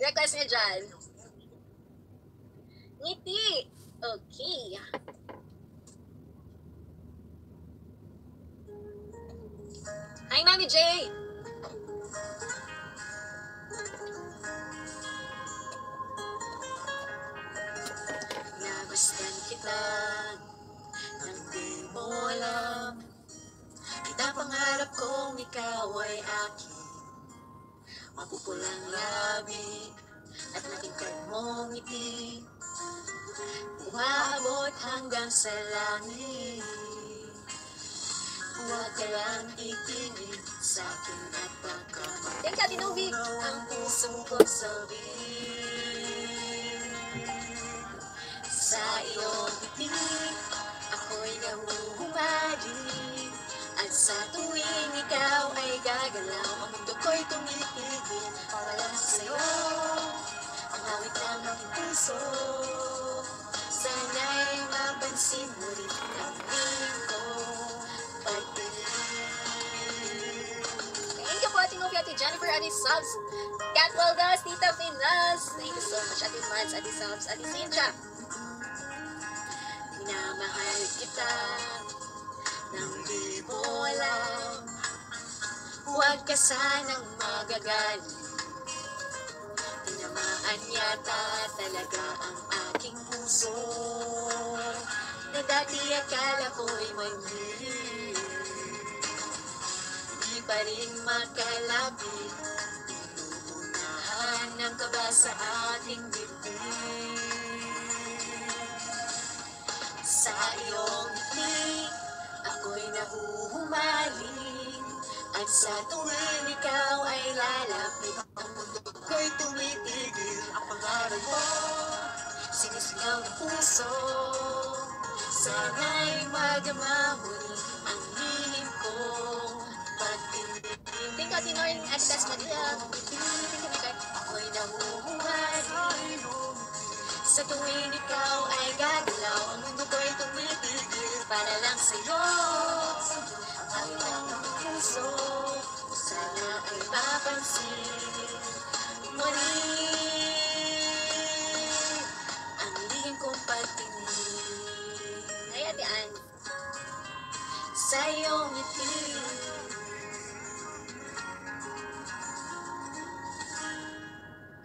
Request niya dyan. Ngiti. Okay. Hi, Mami J. Nabastan kita nang di mo alam Kita pangarap kong ikaw ay akin Mapupulang labi at natingkad mong ngiti. Umaabot hanggang sa langit. Huwag ka lang titingin sa akin at baka Thank you, Ate Novi. Ang puso ko sabihin Sa iyong ngiti Ako'y nahuhumali At sa tuwing ikaw ay gagalaw Ang mundo ko'y tumitigil aking puso Sana'y mapansin mo rin ang ko. Thank you po, Ate Novi, Ate Jennifer, Ate Subs, Cat Waldas, Tita Pinas. Thank you so much, Ate Mads, Ate Subs, Ate Cynthia. Minamahal kita nang di mo alam. Huwag ka sanang magagalit. Yata talaga ang aking puso? Na dati akala ko'y mali. Di pa rin makalapit. Tinutunahan ng kaba sa ating dibdib Sa iyong ngiti Ako'y nahuhumaling. At sa tuwing ikaw ay lalapit Ang mundo ko'y tumitigil Pangarap mo Sinisigaw ng puso Sana'y magama rin Ang lihim ko. Pagtingin Think of Tinoy at Das Manila Ako'y nahuhumaling Sa tuwing ikaw ay gagalaw Ang mundo ko'y tumitigil Para lang sa'yo. Ang ng puso Sana ay mapansin mo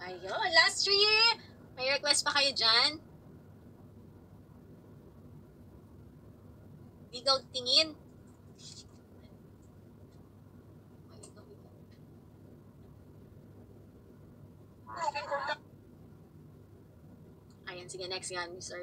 Ayun, last three! May request pa kayo dyan? Ligaw tingin. Ayan, sige, next yan, Mr.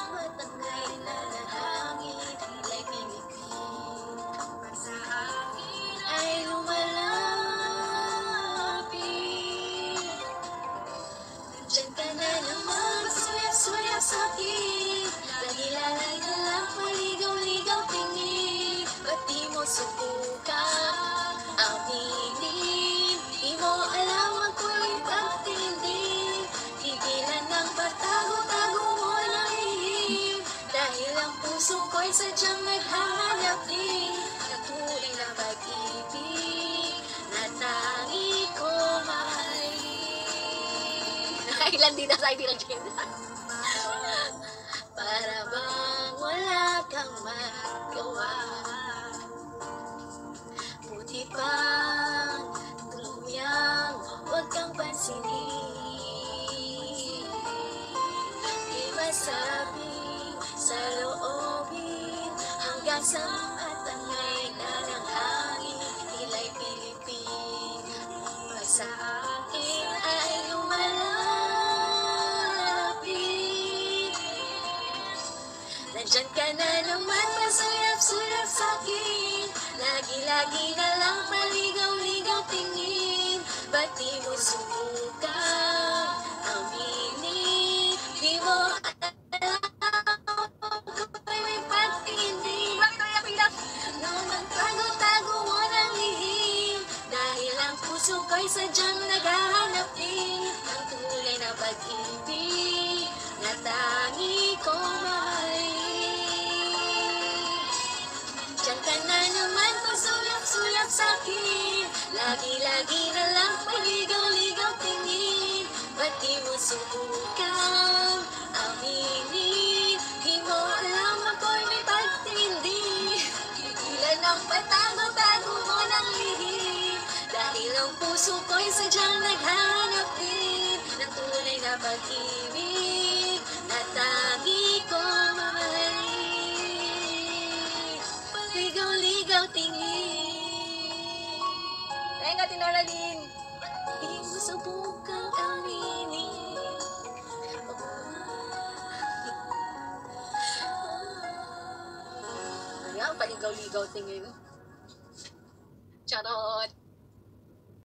puso ko'y sadyang naghahanap din. Ng tunay na pag-ibig Na tangi ko mahalin Nakailan din na sa idea ng Nandyan ka na naman, masayap-sayap sa'kin Lagi Lagi-lagi na lang paligaw-ligaw tingin. Ba't di mo subukan aminin Di mo alam kung may pagtindi? Naman tago-tago mo ng lihim. Dahil ang puso ko'y sadyang naghahanap din. Ng tunay na pag-ibig Na tangi pasulap-sulap sa'kin Lagi-lagi na lang paligaw-ligaw tingin. Ba't di mo subukan aminin Di mo alam ako'y may pagtindi. Tigilan ang patago-tago mo ng lihim Dahil ang puso ko'y sadyang naghanap Ng tunay na pag-ibig. Na Ayan, paligaw-ligaw tingin. Charot